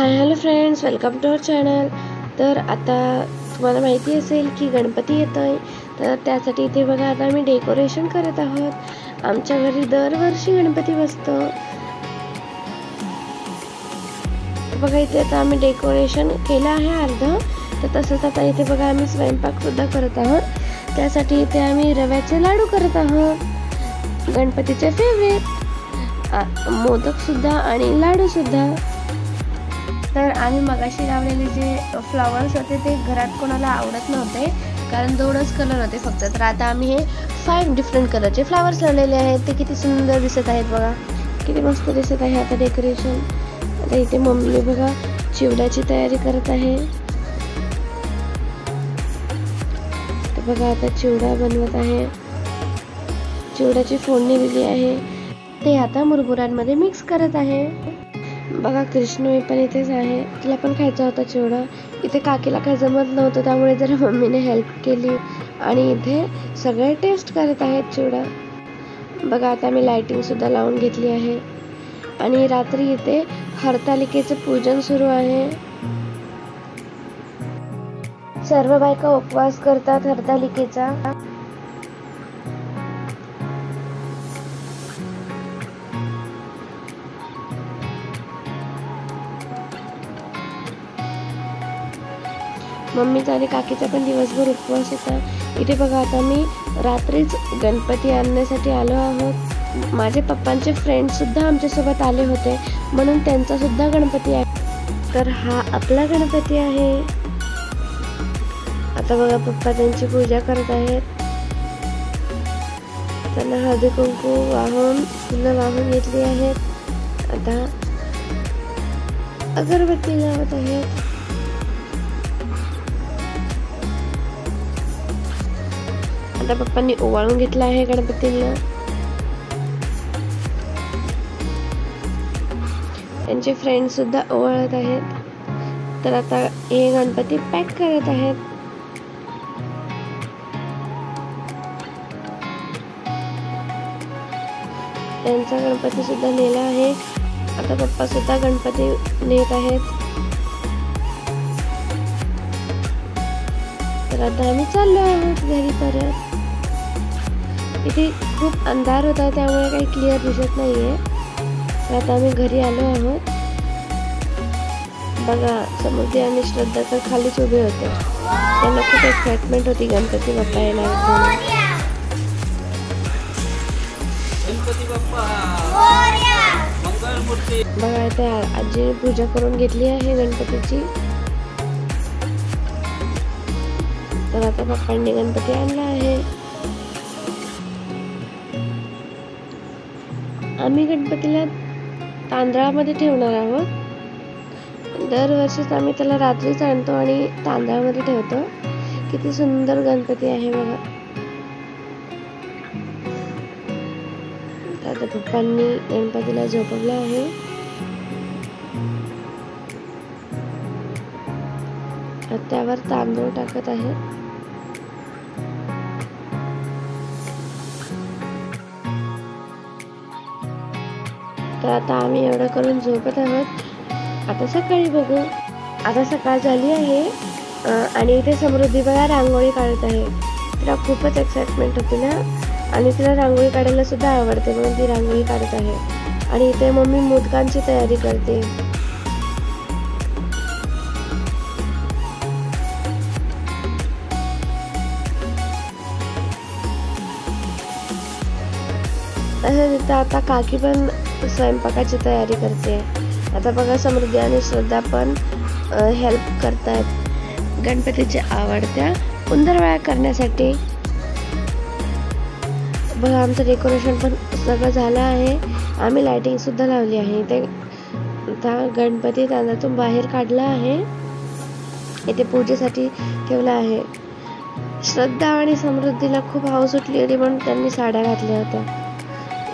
Hi hello friends welcome to our channel तर आता तुम्हाला माहिती असेल की गणपती येतो आहे तर त्यासाठी इथे बघा आता आम्ही डेकोरेशन करत आहोत. आमच्या घरी दरवर्षी गणपती बसतो. बघा इथे आता आम्ही डेकोरेशन केलं आहे अर्धं. तर तसंच आता इथे बघा आम्ही स्वयंपाकसुद्धा करत आहोत. त्यासाठी इथे आम्ही रव्याचे लाडू करत आहोत. गणपतीचे फेवरेट मोदकसुद्धा आणि लाडूसुद्धा तर आम्ही मगाशी लावलेले जे फ्लॉवर्स होते ते घरात कोणाला आवडत नव्हते कारण दोनच कलर होते फक्त. तर आता आम्ही हे फाईव्ह डिफरंट कलरचे फ्लॉवर्स लावलेले आहेत. ते किती सुंदर दिसत आहेत बघा. किती मस्त दिसत आहे आता डेकोरेशन आता इथे मम्मी बघा चिवड्याची तयारी करत आहे. बघा आता चिवडा बनवत आहे. चिवड्याची फोडणी दिली आहे. ते आता मुरमुरांमध्ये मिक्स करत आहे. बघा कृष्ण पण इथेच आहे. तिला पण खायचा होता चिवडा. इथे काकीला काही जमत नव्हतं त्यामुळे जरा मम्मीने हेल्प केली आणि इथे सगळे टेस्ट करत आहेत चिवडा. बघा आता मी लाइटिंग सुद्धा लावून घेतली आहे. आणि रात्री इथे हरतालिकेचं पूजन सुरू आहे. सर्व बायका उपवास करतात हरतालिकेचा. मम्मीचा आणि काकीचा पण दिवसभर उपवास होता. इथे बघा आता मी रात्रीच गणपती आणण्यासाठी आलो आहोत. माझे पप्पांचे फ्रेंडसुद्धा आमच्यासोबत आले होते. म्हणून त्यांचासुद्धा गणपती आहे. तर हा आपला गणपती आहे. आता बघा पप्पा त्यांची पूजा करत आहेत. त्यांना हळदी कुंकू वाहून फुलं वाहून घेतली आहेत. आता अगरबत्ती लावत आहेत. आता पप्पांनी ओवाळून घेतला आहे गणपतीला. त्यांचे फ्रेंड सुद्धा ओवाळत आहेत. तर आता हे गणपती पॅक करत आहेत. त्यांचा गणपती सुद्धा नेला आहे. आता पप्पा सुद्धा गणपती नेत आहेत. तर आता आम्ही चाललो आहोत घरी परत. इथे खूप अंधार होता त्यामुळे काही क्लिअर दिसत नाहीये. तर आता आम्ही घरी आलो आहोत. बघा समृद्धी आणि श्रद्धा तर खालीच उभे होते. त्यांना खूप एक्साइटमेंट होती गणपती बाप्पा येणार बघा इथे आजीने पूजा करून घेतली आहे गणपतीची. तर आता पप्पांनी गणपती आणला आहे. आम्ही गणपतीला तांदळामध्ये ठेवणार आहोत. दरवर्षीच आम्ही त्याला रात्रीच आणतो आणि तांदळामध्ये ठेवतो. किती सुंदर गणपती आहे बघा. आता पप्पांनी गणपतीला झोपवलं आहे. त्यावर तांदूळ टाकत आहे. तर आता आम्ही एवढं करून झोपत आहोत. आता सकाळी बघू. आता सकाळ झाली आहे आणि इथे समृद्धी बघा रांगोळी काढत आहे. तिला खूपच एक्साइटमेंट होती ना? आणि तिला रांगोळी काढायला सुद्धा आवडते म्हणून ती रांगोळी काढत आहे. आणि इथे मम्मी मोदकांची तयारी करते. तसंच इथं आता काकी पण स्वयंपाकाची तयारी करते. आता बघा समृद्धी आणि श्रद्धा पण हेल्प करतात गणपतीच्या आवडत्या उंदरवळ्या करण्यासाठी. बघा आमचं डेकोरेशन पण सगळं झालं आहे. आम्ही लाइटिंग सुद्धा लावली आहे. इथे आता गणपती तांदळातून बाहेर काढला आहे. इथे पूजेसाठी ठेवला आहे. श्रद्धा आणि समृद्धीला खूप हाऊस उठली होती म्हणून त्यांनी साड्या घातल्या होत्या.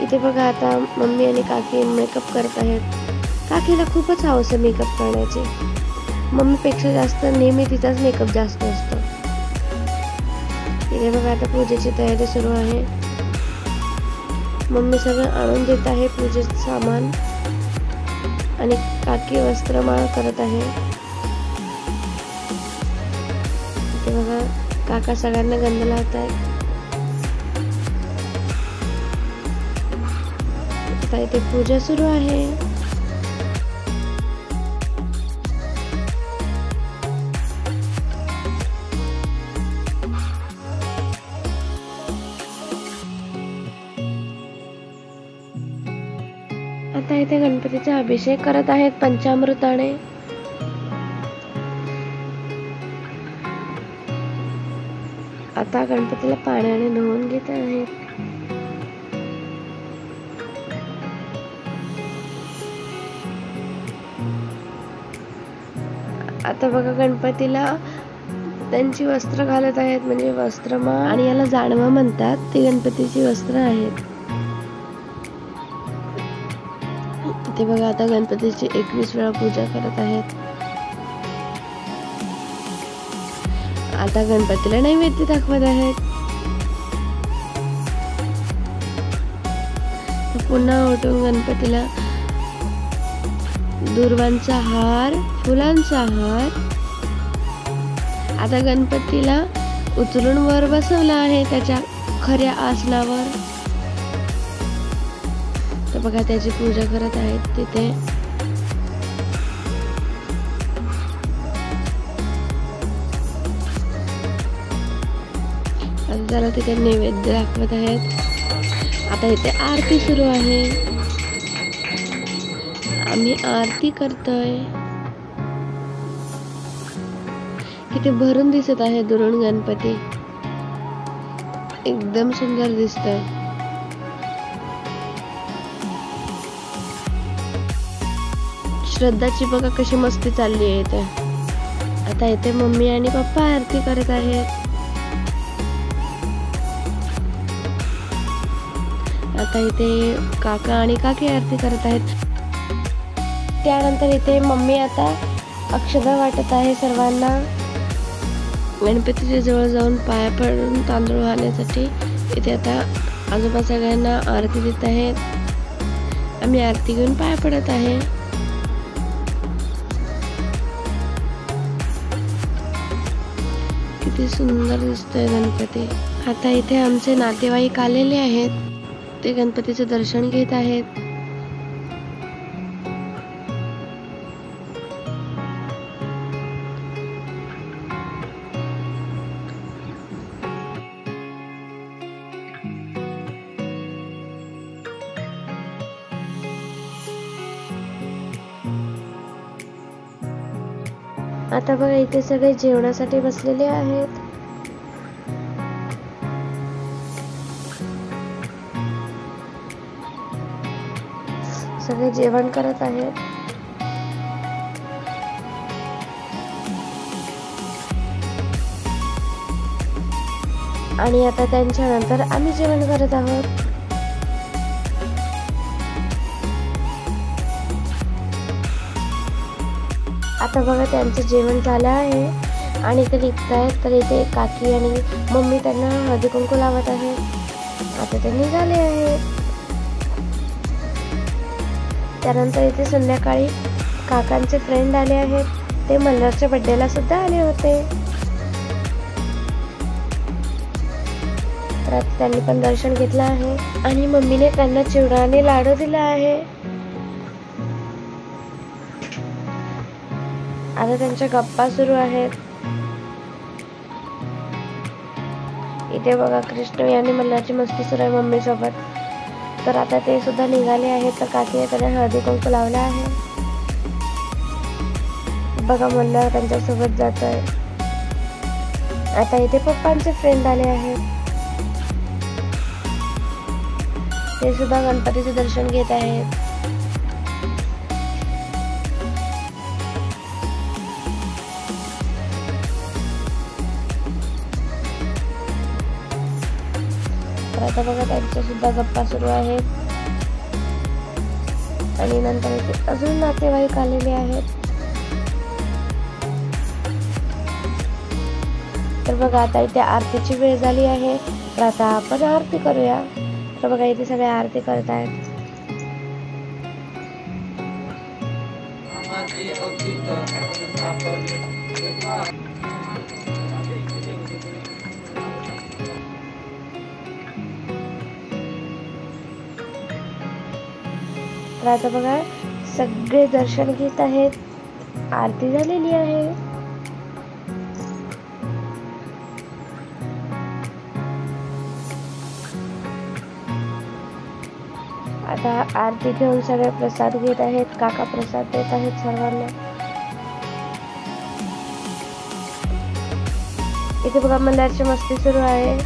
इथे बघा आता मम्मी आणि काकी मेकअप करत आहेत. काकीला खूपच हवस आहे मेकअप करण्याचे. मम्मीपेक्षा जास्त नेहमी तिचाच मेकअप जास्त असतो. इथे बघा आता पूजेची तयारी सुरू आहे. मम्मी सगळं आणून देत आहे पूजेचं सामान. आणि काकी वस्त्रमाळ करत आहे. ते बघा काका सगळ्यांना गंध लावत आहेत आता इथे पूजा सुरू आहे. आता इथे गणपतीचा अभिषेक करत आहेत पंचामृताने. आता गणपतीला पाण्याने धुवून घेत आहेत. आता बघा गणपतीला त्यांची वस्त्र घालत आहेत म्हणजे वस्त्रमा आणि याला जाणवा म्हणतात ती गणपतीची वस्त्र आहेत. ते बघा आता गणपतीची एकवीस वेळा पूजा करत आहेत. आता गणपतीला नैवेद्य दाखवत आहेत. पुन्हा उठून गणपतीला दुर्वांचा हार फुलांचा हार. आता गणपतीला उचलून वर बसवलं आहे त्याच्या खऱ्या आसनावर. तर बघा त्याची पूजा करत आहेत तिथे. आता त्याला तिथे नैवेद्य दाखवत आहेत. आता इथे आरती सुरू आहे. आम्ही आरती करतोय. किती भरून दिसत आहे दुरून गणपती. एकदम सुंदर दिसतोय. श्रद्धाची बघा कशी मस्ती चालली आहे इथे. आता इथे मम्मी आणि पप्पा आरती करत आहेत. आता इथे काका आणि काकी आरती करत आहेत. त्यानंतर इथे मम्मी आता अक्षदा वाटत आहे सर्वांना. गणपतीच्या जवळ जाऊन पाया पडून तांदूळ वाहण्यासाठी इथे आता आजोबा सगळ्यांना आरती देत आहेत. आम्ही आरती घेऊन पाया पडत आहे. किती सुंदर दिसतोय गणपती. आता इथे आमचे नातेवाईक आलेले आहेत. ते गणपतीचे दर्शन घेत आहेत. आता बघा इथे सगळे जेवणासाठी बसलेले आहेत. सगळे जेवण करत आहेत. आणि आता त्यांच्यानंतर आम्ही जेवण करत आहोत. आता बघा त्यांचं जेवण झालं आहे. आणि ते निघत आहेत. तर इथे काकी आणि मम्मी त्यांना हळदी कुंकू लावत आहे. आता ते निघाले आहेत त्यानंतर इथे संध्याकाळी काकांचे फ्रेंड आले आहेत. ते मल्हारच्या बड्डेला सुद्धा आले होते. तर त्यांनी पण दर्शन घेतलं आहे. आणि मम्मीने त्यांना चिवडा आणि लाडू दिला आहे. आता त्यांच्या गप्पा सुरू आहेत. इथे बघा कृष्ण याने मल्हारची मस्ती सुरू आहे मम्मी सोबत तर आता ते सुद्धा निघाले आहेत तर काकीने त्यांना हळदी कुंकू लावला आहे. बघा मल्हार त्यांच्यासोबत जात आहे आता इथे पप्पांचे फ्रेंड आले आहेत. ते सुद्धा गणपतीचे दर्शन घेत आहेत. तर आता बघा त्यांच्या सुद्धा गप्पा सुरू आहेत. आणि नंतर इथे अजून नातेवाईक आलेले आहेत. तर बघा आता इथे आरतीची वेळ झाली आहे. तर आता आपण आरती करूया. तर बघा इथे सगळे आरती करत आहेत तर आता बघा सगळे दर्शन घेत आहेत. आरती झालेली आहे. आता आरती घेऊन सगळे प्रसाद घेत आहेत. काका प्रसाद देत आहेत सर्वांना. इथे बघा मंदारची मस्ती सुरू आहे.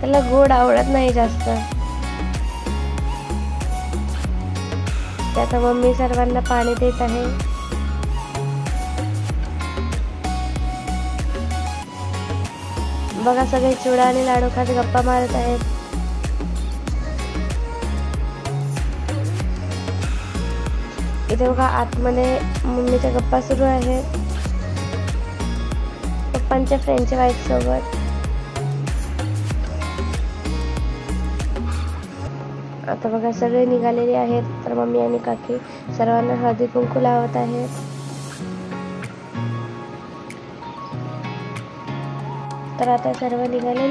त्याला गोड आवडत नाही जास्त. ते आता मम्मी सर्वांना पाणी देत आहे. बघा सगळे चिवडा आणि लाडू खात गप्पा मारत आहेत. इथे बघा आतमध्ये मम्मीच्या गप्पा सुरू आहेत. पप्पांच्या फ्रेंडच्या वाईफ सोबत. आता बघा सगळे निघालेले आहेत. तर मम्मी आणि काकी सर्वांना हळदी कुंकू लावत आहेत. तर आता सर्व निघाले.